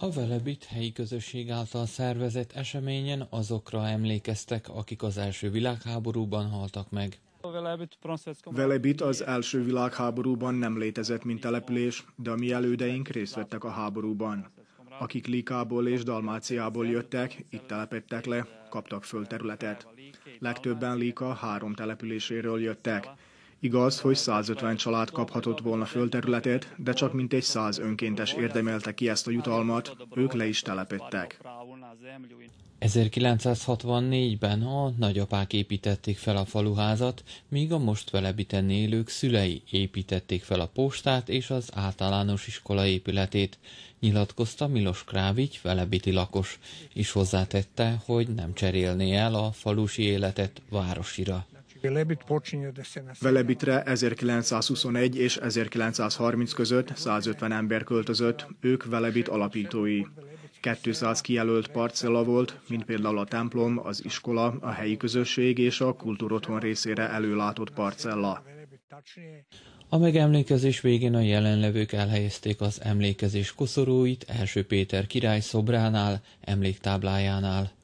A Velebit helyi közösség által szervezett eseményen azokra emlékeztek, akik az első világháborúban haltak meg. Velebit az első világháborúban nem létezett, mint település, de a mi elődeink részt vettek a háborúban. Akik Likából és Dalmáciából jöttek, itt telepettek le, kaptak földterületet. Legtöbben Lika három településéről jöttek. Igaz, hogy 150 család kaphatott volna földterületet, de csak mintegy 100 önkéntes érdemelte ki ezt a jutalmat, ők le is telepettek. 1964-ben a nagyapák építették fel a faluházat, míg a most velebiten élők szülei építették fel a postát és az általános iskola épületét, nyilatkozta Milos Krávics velebiti lakos, és hozzátette, hogy nem cserélné el a falusi életet városira. Velebitre 1921 és 1930 között 150 ember költözött, ők Velebit alapítói. 200 kijelölt parcella volt, mint például a templom, az iskola, a helyi közösség és a kultúrotthon részére előlátott parcella. A megemlékezés végén a jelenlevők elhelyezték az emlékezés koszorúit első Péter király szobránál, emléktáblájánál.